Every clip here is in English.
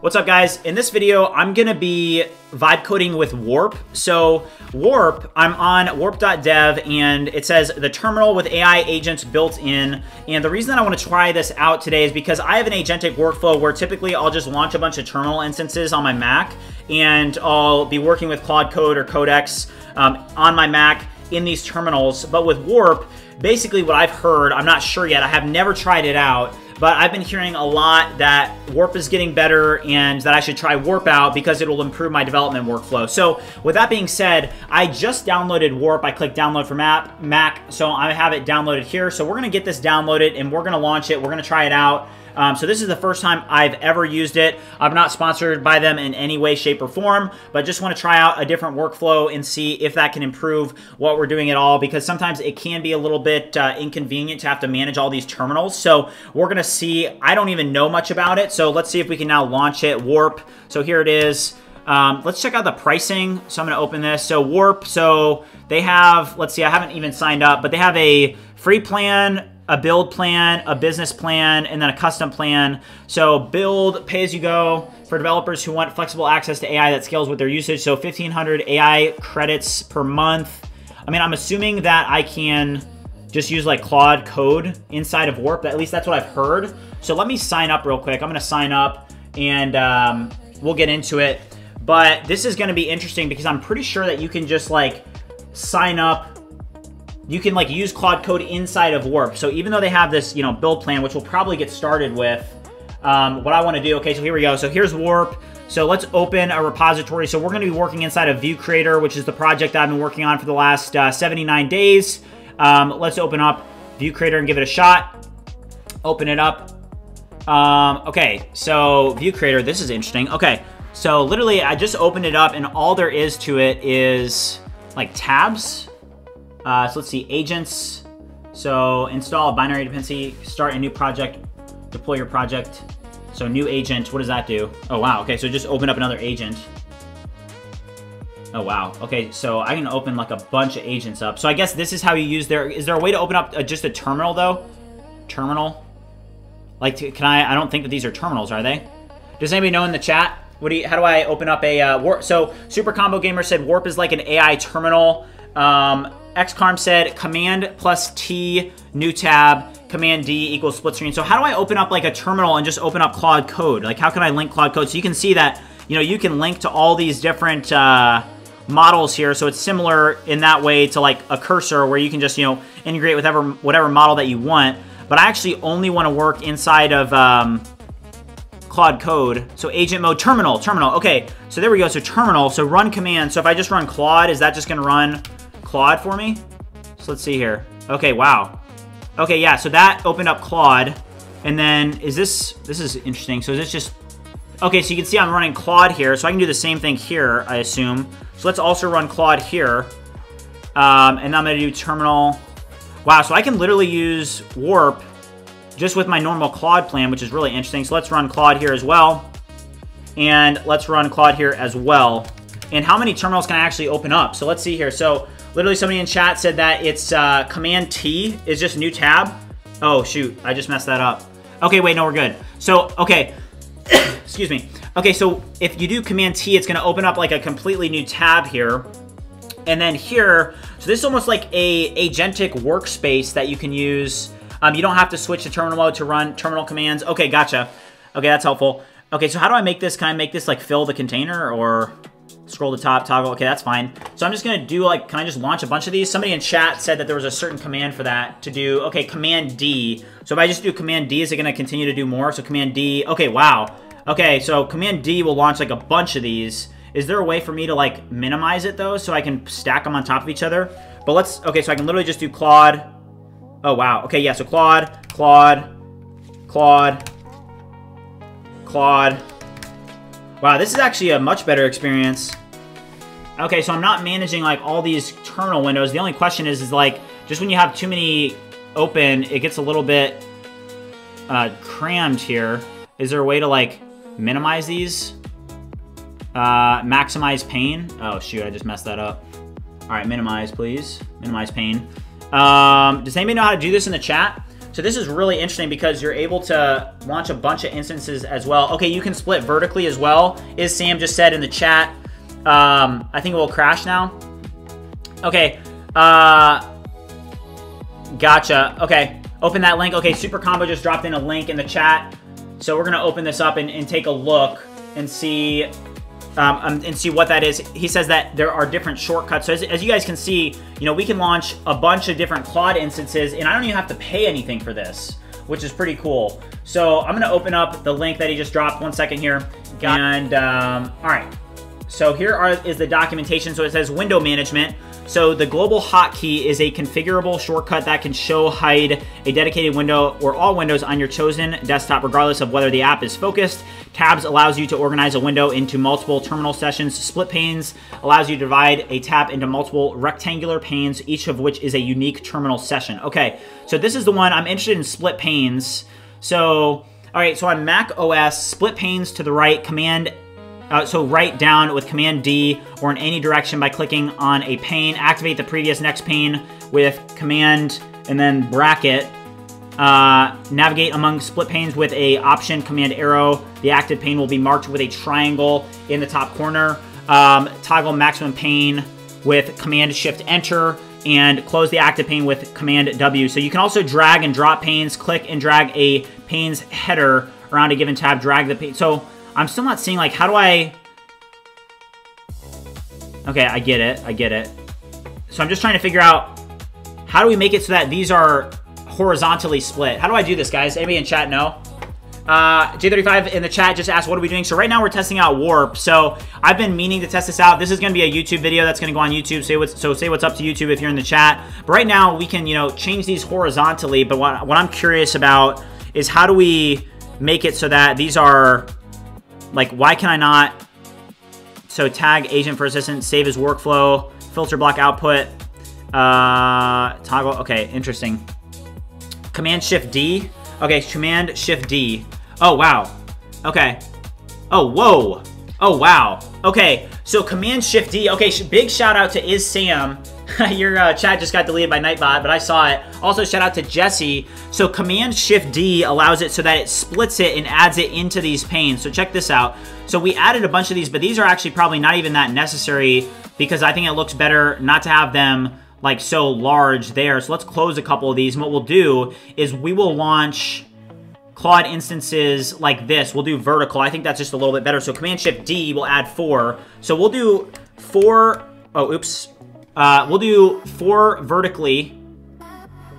What's up guys? In this video, I'm gonna be vibe coding with Warp. So Warp, I'm on warp.dev and it says the terminal with AI agents built in. And the reason that I wanna try this out today is because I have an agentic workflow where typically I'll just launch a bunch of terminal instances on my Mac and I'll be working with Claude Code or Codex um, on my Mac in these terminals. But with Warp, basically what I've heard, I'm not sure yet, I have never tried it out, but I've been hearing a lot that Warp is getting better and that I should try Warp out because it will improve my development workflow. So with that being said, I just downloaded Warp. I clicked download for Mac, so I have it downloaded here. So we're gonna get this downloaded and we're gonna launch it. We're gonna try it out. Um, so this is the first time I've ever used it. I'm not sponsored by them in any way, shape, or form, but just want to try out a different workflow and see if that can improve what we're doing at all because sometimes it can be a little bit uh, inconvenient to have to manage all these terminals. So we're going to see. I don't even know much about it. So let's see if we can now launch it. Warp. So here it is. Um, let's check out the pricing. So I'm going to open this. So Warp, so they have, let's see, I haven't even signed up, but they have a free plan, a build plan, a business plan, and then a custom plan. So build, pay as you go for developers who want flexible access to AI that scales with their usage. So 1500 AI credits per month. I mean, I'm assuming that I can just use like Claude code inside of Warp. At least that's what I've heard. So let me sign up real quick. I'm gonna sign up and um, we'll get into it. But this is gonna be interesting because I'm pretty sure that you can just like sign up you can like use Claude Code inside of Warp. So even though they have this, you know, build plan, which we'll probably get started with, um, what I want to do, okay, so here we go. So here's Warp. So let's open a repository. So we're going to be working inside of View Creator, which is the project I've been working on for the last uh, 79 days. Um, let's open up View Creator and give it a shot. Open it up. Um, okay, so View Creator, this is interesting. Okay, so literally I just opened it up and all there is to it is like tabs uh, so let's see, agents. So install a binary dependency, start a new project, deploy your project. So new agent, what does that do? Oh, wow. Okay, so just open up another agent. Oh, wow. Okay, so I can open like a bunch of agents up. So I guess this is how you use their... Is there a way to open up a, just a terminal, though? Terminal? Like, can I... I don't think that these are terminals, are they? Does anybody know in the chat? What do you, how do I open up a uh, warp? So Super Combo Gamer said Warp is like an AI terminal. Um, XCarm said Command plus T, new tab, Command D equals split screen. So how do I open up like a terminal and just open up Claude Code? Like how can I link Claude Code? So you can see that, you know, you can link to all these different uh, models here. So it's similar in that way to like a cursor where you can just, you know, integrate with whatever, whatever model that you want. But I actually only want to work inside of um, Claude Code. So agent mode, terminal, terminal. Okay, so there we go. So terminal, so run command. So if I just run Claude, is that just going to run Claude for me? So let's see here. Okay, wow. Okay, yeah, so that opened up Claude. And then is this, this is interesting. So is this just, okay, so you can see I'm running Claude here. So I can do the same thing here, I assume. So let's also run Claude here. Um, and I'm gonna do terminal. Wow, so I can literally use Warp just with my normal Claude plan, which is really interesting. So let's run Claude here as well. And let's run Claude here as well. And how many terminals can I actually open up? So let's see here. So Literally, somebody in chat said that it's uh, Command T is just new tab. Oh, shoot. I just messed that up. Okay, wait, no, we're good. So, okay. Excuse me. Okay, so if you do Command T, it's to open up like a completely new tab here. And then here, so this is almost like a agentic workspace that you can use. Um, you don't have to switch to terminal mode to run terminal commands. Okay, gotcha. Okay, that's helpful. Okay, so how do I make this? Can I make this like fill the container or... Scroll to top, toggle. Okay, that's fine. So I'm just going to do, like, can I just launch a bunch of these? Somebody in chat said that there was a certain command for that to do. Okay, Command D. So if I just do Command D, is it going to continue to do more? So Command D. Okay, wow. Okay, so Command D will launch, like, a bunch of these. Is there a way for me to, like, minimize it, though, so I can stack them on top of each other? But let's, okay, so I can literally just do Claude. Oh, wow. Okay, yeah, so Claude, Claude, Claude, Claude. Wow, this is actually a much better experience. Okay, so I'm not managing like all these terminal windows. The only question is, is like, just when you have too many open, it gets a little bit uh, crammed here. Is there a way to like minimize these? Uh, maximize pane. Oh shoot, I just messed that up. All right, minimize please. Minimize pane. Um, does anybody know how to do this in the chat? So this is really interesting because you're able to launch a bunch of instances as well. Okay, you can split vertically as well. Is Sam just said in the chat. Um, I think it will crash now. Okay. Uh, gotcha. Okay. Open that link. Okay, Super Combo just dropped in a link in the chat. So we're going to open this up and, and, take a look and see um, um, and see what that is. He says that there are different shortcuts. So as, as, you guys can see, you know, we can launch a bunch of different Claude instances, and I don't even have to pay anything for this, which is pretty cool. So I'm to open up the link that he just dropped. One second here. And, um, all right. So here are, is the documentation. So it says window management. So the global hotkey is a configurable shortcut that can show hide a dedicated window or all windows on your chosen desktop regardless of whether the app is focused. Tabs allows you to organize a window into multiple terminal sessions. Split panes allows you to divide a tab into multiple rectangular panes, each of which is a unique terminal session. Okay, so this is the one I'm interested in split panes. So, all right, so on Mac OS, split panes to the right, Command uh, so right down with Command D or in any direction by clicking on a pane. Activate the previous next pane with Command and then bracket. Uh, navigate among split panes with a option Command arrow. The active pane will be marked with a triangle in the top corner. Um, toggle maximum pane with Command Shift Enter and close the active pane with Command W. So you can also drag and drop panes, click and drag a pane's header around a given tab, drag the pane. So I'm still not seeing, like, how do I... Okay, I get it. I get it. So I'm just trying to figure out how do we make it so that these are horizontally split? How do I do this, guys? Anybody in chat know? Uh, J35 in the chat just asked, what are we doing? So right now we're testing out Warp. So I've been meaning to test this out. This is going to be a YouTube video that's going to go on YouTube. Say what's, so say what's up to YouTube if you're in the chat. But right now we can, you know, change these horizontally. But what, what I'm curious about is how do we make it so that these are like, why can I not... So tag agent for assistant, save his workflow, filter block output, uh, toggle, okay, interesting. Command Shift D. Okay, Command Shift D. Oh, wow. Okay. Oh, whoa. Oh, wow. Okay, so Command Shift D. Okay, big shout out to Is Sam Your uh, chat just got deleted by Nightbot, but I saw it. Also, shout out to Jesse. So Command Shift D allows it so that it splits it and adds it into these panes. So check this out. So we added a bunch of these, but these are actually probably not even that necessary because I think it looks better not to have them like so large there. So let's close a couple of these. And what we'll do is we will launch Claude instances like this. We'll do vertical. I think that's just a little bit better. So Command Shift D will add four. So we'll do four. Oh, oops. Uh, we'll do four vertically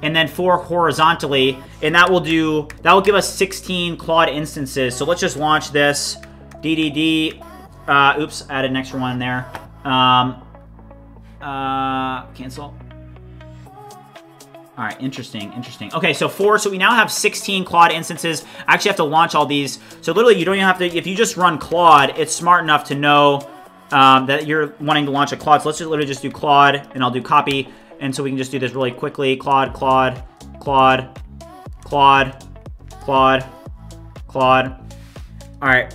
and then four horizontally, and that will do, that will give us 16 Claude instances. So let's just launch this. DDD, uh, oops, added an extra one in there. Um, uh, cancel. All right, interesting, interesting. Okay, so four, so we now have 16 Claude instances. I actually have to launch all these. So literally, you don't even have to, if you just run Claude, it's smart enough to know um, that you're wanting to launch a Claude. So let's just literally just do Claude, and I'll do copy. And so we can just do this really quickly. Claude, Claude, Claude, Claude, Claude, Claude. All right.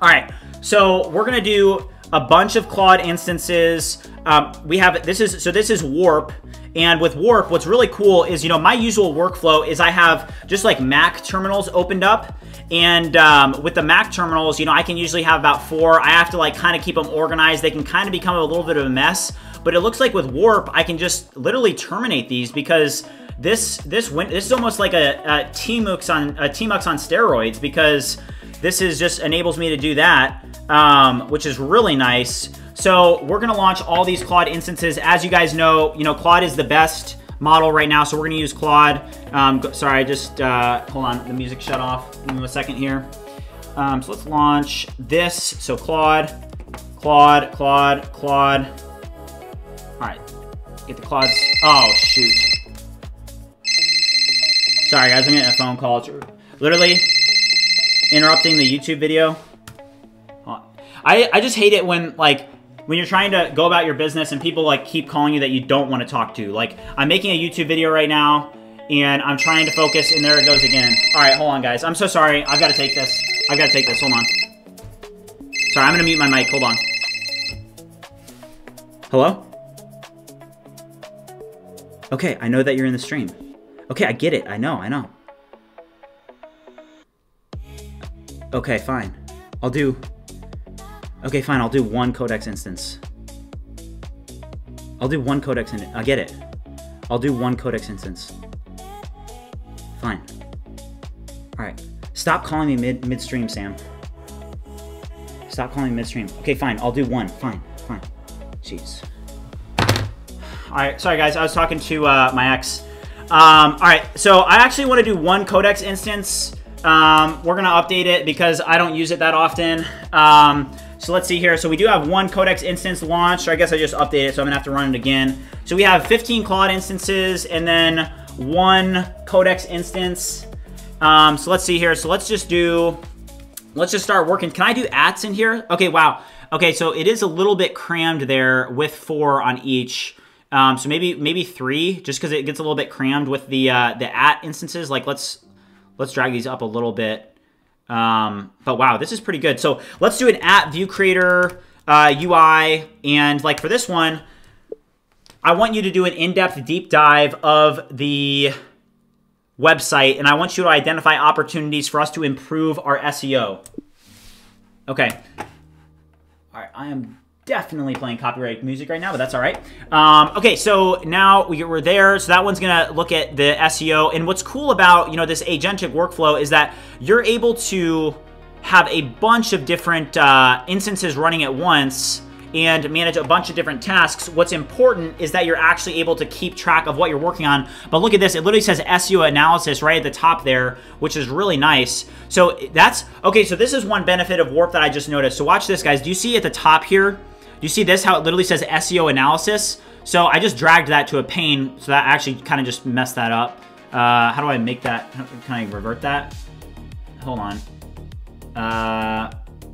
All right. So we're going to do a bunch of Claude instances. Um, we have, this is, so this is Warp. And with Warp, what's really cool is, you know, my usual workflow is I have just like Mac terminals opened up and um, with the Mac terminals, you know, I can usually have about four. I have to like kind of keep them organized. They can kind of become a little bit of a mess. But it looks like with Warp, I can just literally terminate these because this this win this is almost like a, a Tmux on a Tmux on steroids because this is just enables me to do that, um, which is really nice. So we're gonna launch all these Claude instances. As you guys know, you know Claude is the best model right now, so we're gonna use Claude. Um, sorry, I just, uh, hold on, the music shut off. Give me a second here. Um, so let's launch this. So Claude, Claude, Claude, Claude. All right, get the Claudes. Oh, shoot. Sorry guys, I'm getting a phone call. It's literally interrupting the YouTube video. I, I just hate it when, like, when you're trying to go about your business and people like keep calling you that you don't want to talk to. Like I'm making a YouTube video right now and I'm trying to focus and there it goes again. All right, hold on guys. I'm so sorry. I've got to take this. I've got to take this. Hold on. Sorry, I'm going to mute my mic. Hold on. Hello? Okay, I know that you're in the stream. Okay, I get it. I know, I know. Okay, fine. I'll do... Okay, fine, I'll do one codex instance. I'll do one codex instance. I get it. I'll do one codex instance. Fine. Alright. Stop calling me mid midstream, Sam. Stop calling me midstream. Okay, fine. I'll do one. Fine. Fine. Jeez. Alright, sorry guys. I was talking to uh, my ex. Um, Alright, so I actually want to do one codex instance. Um, we're going to update it because I don't use it that often. Um, so let's see here. So we do have one Codex instance launched. I guess I just updated it, so I'm gonna have to run it again. So we have 15 Claude instances and then one Codex instance. Um, so let's see here. So let's just do, let's just start working. Can I do ats in here? Okay, wow. Okay, so it is a little bit crammed there with four on each. Um, so maybe maybe three, just because it gets a little bit crammed with the uh, the at instances. Like let's let's drag these up a little bit. Um, but wow, this is pretty good. So let's do an at view creator uh, UI. And like for this one, I want you to do an in-depth deep dive of the website. And I want you to identify opportunities for us to improve our SEO. Okay. All right, I am definitely playing copyright music right now, but that's all right. Um, okay, so now we, are there. So that one's going to look at the SEO. And what's cool about, you know, this agentic workflow is that you're able to have a bunch of different uh, instances running at once and manage a bunch of different tasks. What's important is that you're actually able to keep track of what you're working on. But look at this, it literally says SEO analysis right at the top there, which is really nice. So that's, okay, so this is one benefit of Warp that I just noticed. So watch this, guys. Do you see at the top here, you see this, how it literally says SEO analysis? So I just dragged that to a pane, so that actually kind of just messed that up. Uh, how do I make that? Can I revert that? Hold on. Uh,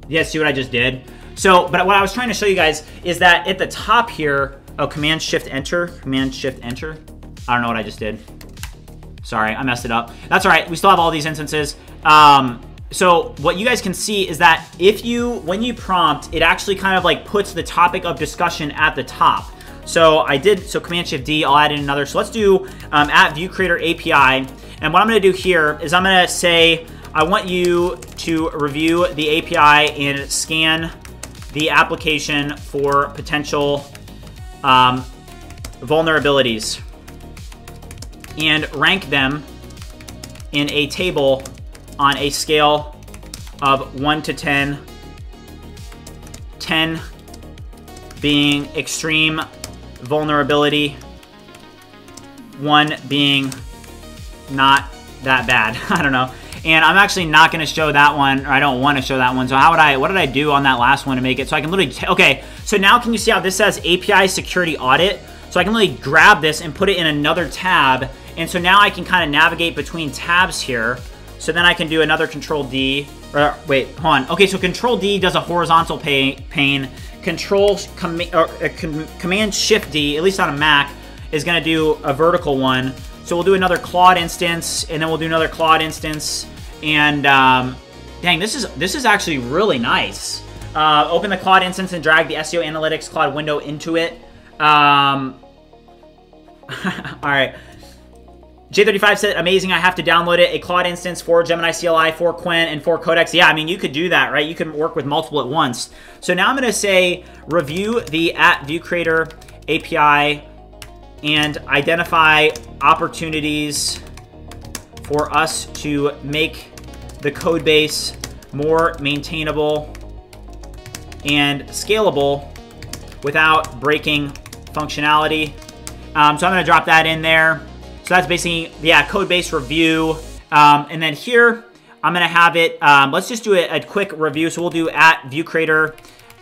yeah, see what I just did? So, but what I was trying to show you guys is that at the top here, oh, Command Shift Enter, Command Shift Enter. I don't know what I just did. Sorry, I messed it up. That's all right. We still have all these instances. Um, so what you guys can see is that if you, when you prompt, it actually kind of like puts the topic of discussion at the top. So I did, so Command Shift D, I'll add in another. So let's do um, at View Creator API. And what I'm gonna do here is I'm gonna say, I want you to review the API and scan the application for potential um, vulnerabilities and rank them in a table on a scale of 1 to 10, 10 being extreme vulnerability, 1 being not that bad. I don't know. And I'm actually not going to show that one, or I don't want to show that one. So how would I, what did I do on that last one to make it? So I can literally, okay. So now can you see how this says API security audit? So I can literally grab this and put it in another tab. And so now I can kind of navigate between tabs here. So then I can do another Control D. Or wait, hold on. Okay, so Control D does a horizontal pane. Control com or, uh, com Command Shift D, at least on a Mac, is going to do a vertical one. So we'll do another Claude instance, and then we'll do another Claude instance. And um, dang, this is this is actually really nice. Uh, open the Claude instance and drag the SEO Analytics Claude window into it. Um, all right. J35 said, amazing, I have to download it. A Claude instance for Gemini CLI, for Qwen, and for Codex. Yeah, I mean, you could do that, right? You can work with multiple at once. So now I'm going to say, review the at View Creator API and identify opportunities for us to make the code base more maintainable and scalable without breaking functionality. Um, so I'm going to drop that in there. So that's basically, yeah, code base review. Um, and then here, I'm going to have it, um, let's just do a, a, quick review. So we'll do at view creator.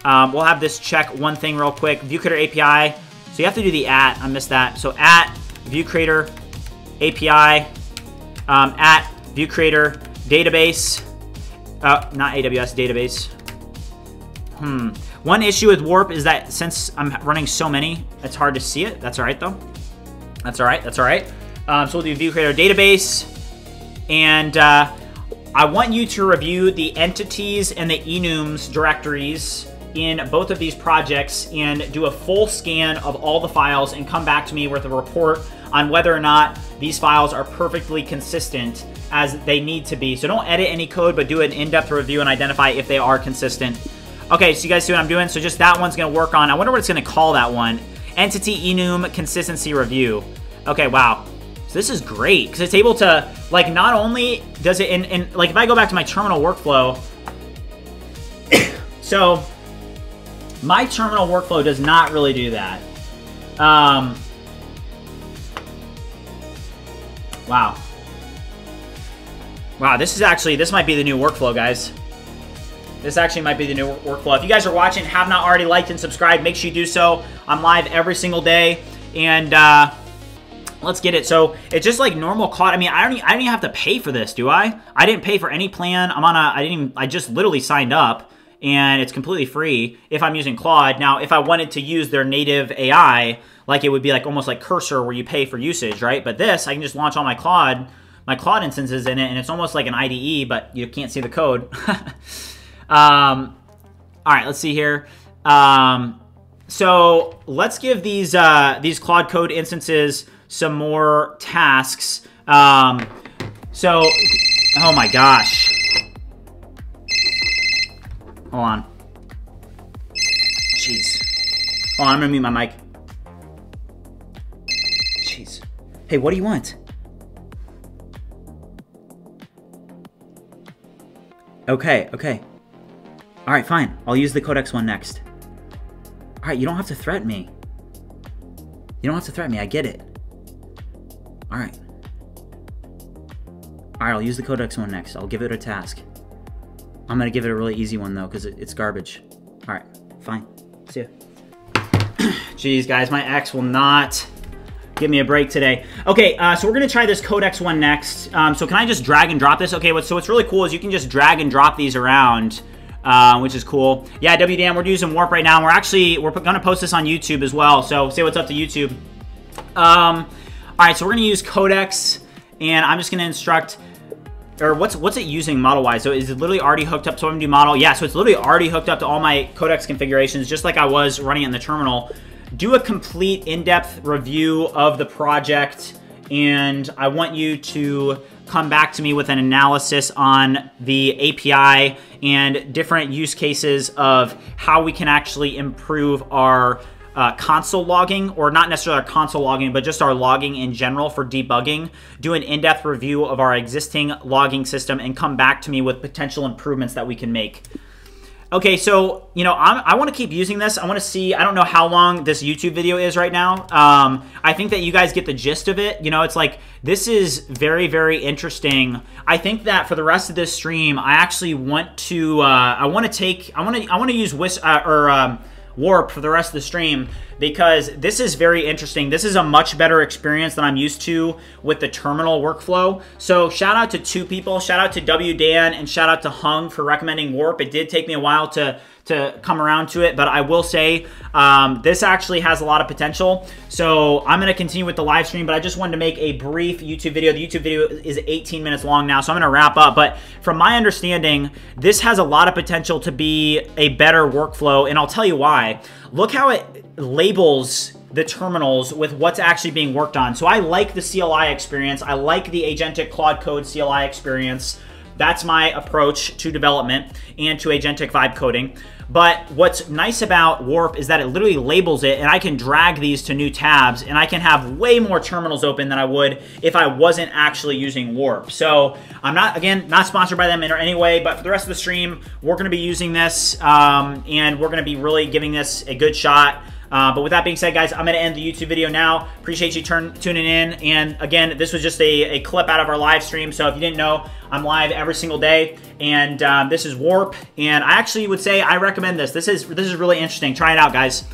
Um, we'll have this check one thing real quick. View creator API. So you have to do the at, I missed that. So at view creator API, um, at view creator database, uh, not AWS database. Hmm. One issue with Warp is that since I'm running so many, it's hard to see it. That's all right though. That's all right. That's all right. Um, so we'll do view creator database. And uh, I want you to review the entities and the enums directories in both of these projects and do a full scan of all the files and come back to me with a report on whether or not these files are perfectly consistent as they need to be. So don't edit any code, but do an in-depth review and identify if they are consistent. Okay, so you guys see what I'm doing? So just that one's going to work on, I wonder what it's going to call that one. Entity enum consistency review. Okay, wow. So this is great because it's able to, like, not only does it, and, in, like, if I go back to my terminal workflow, so my terminal workflow does not really do that. Um, wow. Wow, this is actually, this might be the new workflow, guys. This actually might be the new workflow. If you guys are watching, have not already liked and subscribed, make sure you do so. I'm live every single day, and uh, let's get it. So it's just like normal Claude. I mean, I don't, even, I don't even have to pay for this, do I? I didn't pay for any plan. I'm on a, I didn't even, I just literally signed up, and it's completely free if I'm using Claude. Now, if I wanted to use their native AI, like it would be like almost like Cursor where you pay for usage, right? But this, I can just launch all my Claude, my Claude instances in it, and it's almost like an IDE, but you can't see the code. um, all right, let's see here. Um, so let's give these uh, these Claude Code instances some more tasks. Um, so, oh my gosh. Hold on. Jeez. Hold on, I'm gonna mute my mic. Jeez. Hey, what do you want? Okay, okay. Alright, fine. I'll use the Codex one next. Alright, you don't have to threaten me. You don't have to threaten me, I get it. Alright. Alright, I'll use the Codex one next. I'll give it a task. I'm gonna give it a really easy one though, because it, it's garbage. Alright, fine. See ya. Jeez, guys, my ex will not give me a break today. Okay, uh, so we're gonna try this Codex one next. Um, so can I just drag and drop this? Okay, what, so what's really cool is you can just drag and drop these around, uh, which is cool. Yeah, WDM, we're using Warp right now. And we're actually, we're gonna post this on YouTube as well. So say what's up to YouTube. Um, all right, so we're gonna use Codex and I'm just gonna instruct or what's what's it using model-wise? So is it literally already hooked up to MD model? Yeah, so it's literally already hooked up to all my Codex configurations, just like I was running it in the terminal do a complete in-depth review of the project and I want you to come back to me with an analysis on the API and different use cases of how we can actually improve our uh, console logging, or not necessarily our console logging, but just our logging in general for debugging. Do an in-depth review of our existing logging system and come back to me with potential improvements that we can make. Okay, so, you know, I'm, i want to keep using this. I want to see, I don't know how long this YouTube video is right now. Um, I think that you guys get the gist of it. You know, it's like, this is very, very interesting. I think that for the rest of this stream, I actually want to, uh, I want to take, I want to, I want to use Whis, uh, or, um, Warp for the rest of the stream because this is very interesting. This is a much better experience than I'm used to with the terminal workflow. So shout out to two people. Shout out to W Dan and shout out to Hung for recommending Warp. It did take me a while to to come around to it, but I will say um, this actually has a lot of potential. So I'm going to continue with the live stream, but I just wanted to make a brief YouTube video. The YouTube video is 18 minutes long now, so I'm going to wrap up. But from my understanding, this has a lot of potential to be a better workflow, and I'll tell you why. Look how it labels the terminals with what's actually being worked on. So I like the CLI experience. I like the agentic Claude Code CLI experience. That's my approach to development and to agentic vibe coding. But what's nice about Warp is that it literally labels it and I can drag these to new tabs and I can have way more terminals open than I would if I wasn't actually using Warp. So I'm not, again, not sponsored by them in any way, but for the rest of the stream, we're gonna be using this um, and we're gonna be really giving this a good shot. Uh, but with that being said, guys, I'm going to end the YouTube video now. Appreciate you turn, tuning in. And again, this was just a, a, clip out of our live stream. So if you didn't know, I'm live every single day. And um, this is Warp. And I actually would say I recommend this. This is, this is really interesting. Try it out, guys.